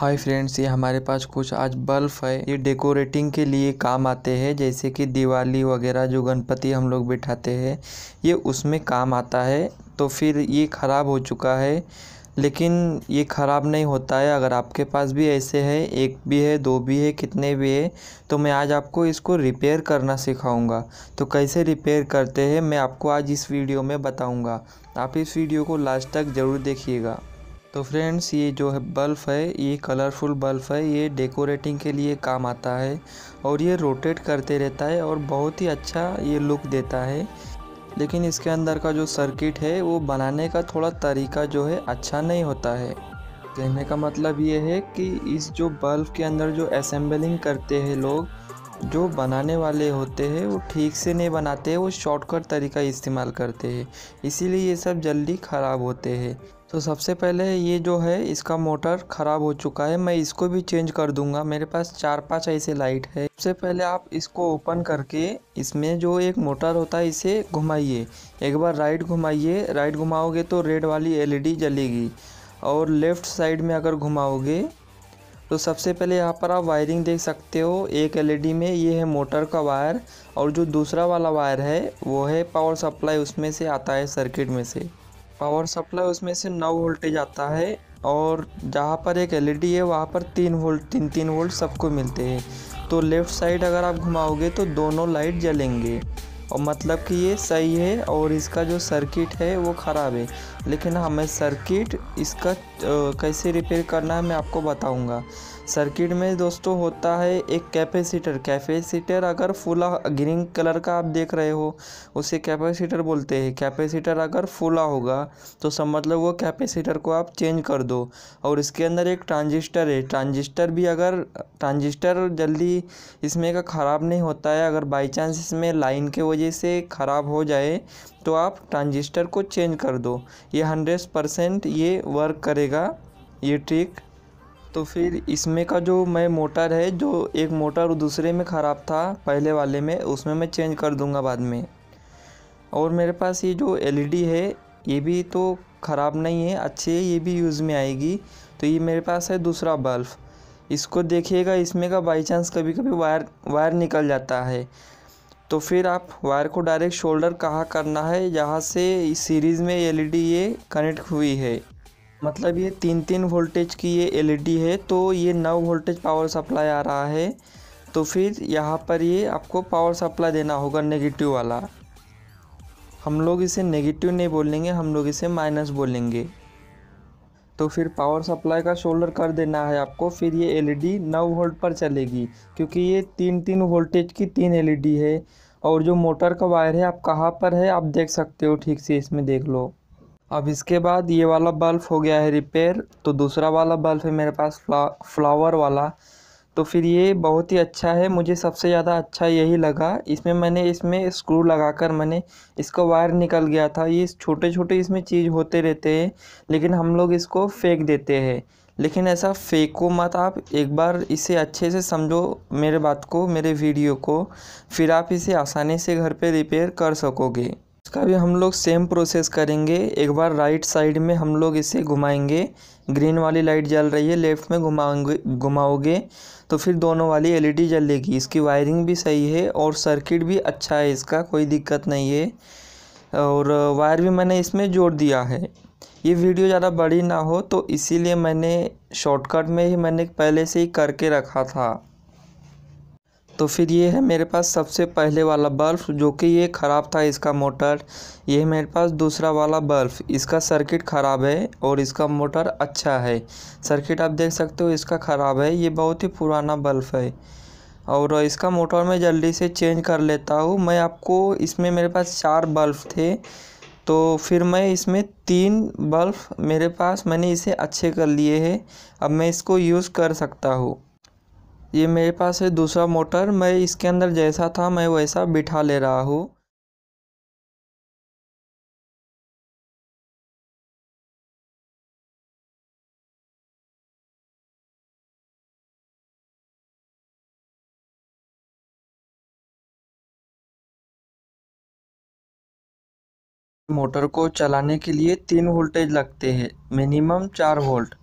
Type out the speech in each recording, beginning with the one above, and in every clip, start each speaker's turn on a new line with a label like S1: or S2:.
S1: Hi friends, ये हमारे पास कुछ आज बल्ब है। ये डेकोरेटिंग के लिए काम आते हैं, जैसे कि दिवाली वगैरह जो गणपति हम लोग बिठाते हैं, ये उसमें काम आता है। तो फिर ये ख़राब हो चुका है, लेकिन ये ख़राब नहीं होता है। अगर आपके पास भी ऐसे है, एक भी है, दो भी है, कितने भी है तो मैं आज आपको इसको रिपेयर करना सिखाऊँगा। तो कैसे रिपेयर करते हैं, मैं आपको आज इस वीडियो में बताऊँगा। आप इस वीडियो को लास्ट तक ज़रूर देखिएगा। तो फ्रेंड्स, ये जो है बल्ब है, ये कलरफुल बल्ब है, ये डेकोरेटिंग के लिए काम आता है और ये रोटेट करते रहता है और बहुत ही अच्छा ये लुक देता है। लेकिन इसके अंदर का जो सर्किट है, वो बनाने का थोड़ा तरीका जो है अच्छा नहीं होता है। कहने का मतलब ये है कि इस जो बल्ब के अंदर जो असेंबलिंग करते हैं लोग, जो बनाने वाले होते हैं, वो ठीक से नहीं बनाते, वो शॉर्टकट तरीका इस्तेमाल करते हैं। इसीलिए ये सब जल्दी ख़राब होते हैं। तो सबसे पहले ये जो है, इसका मोटर ख़राब हो चुका है। मैं इसको भी चेंज कर दूँगा। मेरे पास चार पाँच ऐसे लाइट है। सबसे पहले आप इसको ओपन करके इसमें जो एक मोटर होता है, इसे घुमाइए। एक बार राइट घुमाइए। राइट घुमाओगे तो रेड वाली एलईडी जलेगी और लेफ़्ट साइड में अगर घुमाओगे तो सबसे पहले यहाँ पर आप वायरिंग देख सकते हो। एक एलईडी में ये है मोटर का वायर और जो दूसरा वाला वायर है, वो है पावर सप्लाई उसमें से आता है सर्किट में से। पावर सप्लाई उसमें से नौ वोल्टेज आता है और जहाँ पर एक एलईडी है, वहाँ पर तीन वोल्ट तीन तीन वोल्ट सबको मिलते हैं। तो लेफ़्ट साइड अगर आप घुमाओगे तो दोनों लाइट जलेंगे। और मतलब कि ये सही है और इसका जो सर्किट है वो ख़राब है। लेकिन हमें सर्किट इसका कैसे रिपेयर करना है मैं आपको बताऊँगा। सर्किट में दोस्तों होता है एक कैपेसिटर कैपेसिटर अगर फुला ग्रीन कलर का आप देख रहे हो, उसे कैपेसिटर बोलते हैं। कैपेसिटर अगर फुला होगा तो समझ लो वो कैपेसिटर को आप चेंज कर दो। और इसके अंदर एक ट्रांजिस्टर है। ट्रांजिस्टर भी अगर ट्रांजिस्टर जल्दी इसमें का ख़राब नहीं होता है। अगर बाई चांस इसमें लाइन के वजह से ख़राब हो जाए तो आप ट्रांजिस्टर को चेंज कर दो। ये हंड्रेड परसेंट ये वर्क करेगा, ये ट्रिक। तो फिर इसमें का जो मैं मोटर है, जो एक मोटर दूसरे में ख़राब था, पहले वाले में, उसमें मैं चेंज कर दूँगा बाद में। और मेरे पास ये जो एलईडी है, ये भी तो ख़राब नहीं है, अच्छी है, ये भी यूज़ में आएगी। तो ये मेरे पास है दूसरा बल्ब। इसको देखिएगा, इसमें का बाई चांस कभी कभी वायर वायर निकल जाता है। तो फिर आप वायर को डायरेक्ट शोल्डर कहाँ करना है? जहाँ से इस सीरीज़ में एलईडी ये कनेक्ट हुई है। मतलब ये तीन तीन वोल्टेज की ये एलईडी है तो ये नौ वोल्टेज पावर सप्लाई आ रहा है। तो फिर यहाँ पर ये आपको पावर सप्लाई देना होगा नेगेटिव वाला। हम लोग इसे नेगेटिव नहीं बोलेंगे, हम लोग इसे माइनस बोलेंगे। तो फिर पावर सप्लाई का शोल्डर कर देना है आपको, फिर ये एलईडी 9 वोल्ट पर चलेगी, क्योंकि ये तीन तीन वोल्टेज की तीन एलईडी है। और जो मोटर का वायर है, आप कहाँ पर है, आप देख सकते हो, ठीक से इसमें देख लो। अब इसके बाद ये वाला बल्ब हो गया है रिपेयर तो दूसरा वाला बल्ब है मेरे पास फ्ला फ्लावर वाला। तो फिर ये बहुत ही अच्छा है। मुझे सबसे ज़्यादा अच्छा यही लगा। इसमें मैंने इसमें स्क्रू लगाकर मैंने इसका वायर निकल गया था। ये छोटे छोटे इसमें चीज़ होते रहते हैं, लेकिन हम लोग इसको फेंक देते हैं। लेकिन ऐसा फेंको मत आप। एक बार इसे अच्छे से समझो मेरे बात को, मेरे वीडियो को। फिर आप इसे आसानी से घर पे रिपेयर कर सकोगे। इसका भी हम लोग सेम प्रोसेस करेंगे। एक बार राइट साइड में हम लोग इसे घुमाएँगे। ग्रीन वाली लाइट जल रही है लेफ़्ट में घुमाओगे घुमाओगे तो फिर दोनों वाली एलईडी जलेगी। इसकी वायरिंग भी सही है और सर्किट भी अच्छा है इसका, कोई दिक्कत नहीं है। और वायर भी मैंने इसमें जोड़ दिया है। ये वीडियो ज़्यादा बड़ी ना हो तो इसीलिए मैंने शॉर्टकट में ही मैंने पहले से ही करके रखा था। तो फिर ये है मेरे पास सबसे पहले वाला बल्ब, जो कि ये ख़राब था इसका मोटर। ये मेरे पास दूसरा वाला बल्ब। इसका सर्किट ख़राब है और इसका मोटर अच्छा है। सर्किट आप देख सकते हो इसका ख़राब है। ये बहुत ही पुराना बल्ब है। और इसका मोटर मैं जल्दी से चेंज कर लेता हूँ। मैं आपको, इसमें मेरे पास चार बल्ब थे। तो फिर मैं इसमें तीन बल्ब मेरे पास, मैंने इसे अच्छे कर लिए हैं। अब मैं इसको यूज़ कर सकता हूँ। ये मेरे पास है दूसरा मोटर। मैं इसके अंदर जैसा था, मैं वैसा बिठा ले रहा हूँ। मोटर को चलाने के लिए तीन वोल्टेज लगते हैं, मिनिमम चार वोल्ट।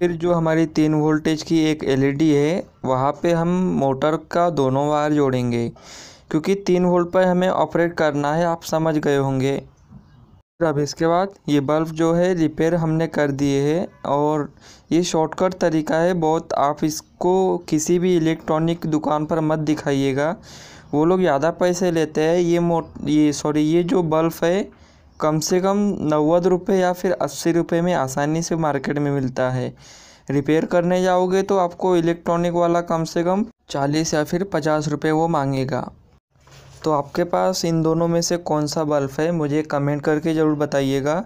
S1: फिर जो हमारी तीन वोल्टेज की एक एलईडी है, वहाँ पे हम मोटर का दोनों वायर जोड़ेंगे। क्योंकि तीन वोल्ट पर हमें ऑपरेट करना है, आप समझ गए होंगे। अब इसके बाद ये बल्ब जो है रिपेयर हमने कर दिए है और ये शॉर्टकट तरीका है, बहुत आप इसको किसी भी इलेक्ट्रॉनिक दुकान पर मत दिखाइएगा। वो लोग ज़्यादा पैसे लेते हैं, ये मोट ये सॉरी ये जो बल्ब है कम से कम नव्वद रुपये या फिर अस्सी रुपये में आसानी से मार्केट में मिलता है। रिपेयर करने जाओगे तो आपको इलेक्ट्रॉनिक वाला कम से कम चालीस या फिर पचास रुपये वो मांगेगा। तो आपके पास इन दोनों में से कौन सा बल्ब है, मुझे कमेंट करके ज़रूर बताइएगा।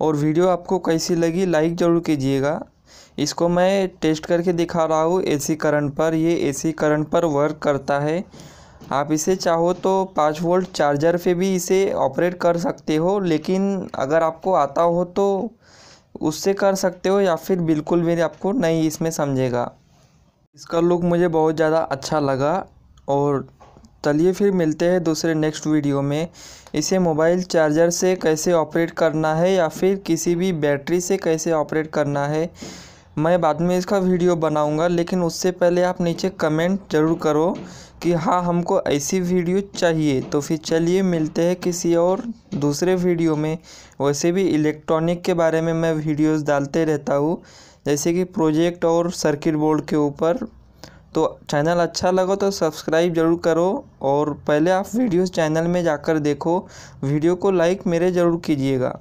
S1: और वीडियो आपको कैसी लगी, लाइक ज़रूर कीजिएगा। इसको मैं टेस्ट करके दिखा रहा हूँ, एसी करंट पर। ये एसी करंट पर वर्क करता है। आप इसे चाहो तो पाँच वोल्ट चार्जर पे भी इसे ऑपरेट कर सकते हो, लेकिन अगर आपको आता हो तो उससे कर सकते हो या फिर बिल्कुल भी आपको नहीं इसमें समझेगा। इसका लुक मुझे बहुत ज़्यादा अच्छा लगा और चलिए फिर मिलते हैं दूसरे नेक्स्ट वीडियो में। इसे मोबाइल चार्जर से कैसे ऑपरेट करना है या फिर किसी भी बैटरी से कैसे ऑपरेट करना है मैं बाद में इसका वीडियो बनाऊँगा, लेकिन उससे पहले आप नीचे कमेंट ज़रूर करो कि हाँ हमको ऐसी वीडियो चाहिए। तो फिर चलिए मिलते हैं किसी और दूसरे वीडियो में। वैसे भी इलेक्ट्रॉनिक के बारे में मैं वीडियोस डालते रहता हूँ, जैसे कि प्रोजेक्ट और सर्किट बोर्ड के ऊपर। तो चैनल अच्छा लगा तो सब्सक्राइब ज़रूर करो और पहले आप वीडियोस चैनल में जाकर देखो। वीडियो को लाइक मेरे ज़रूर कीजिएगा।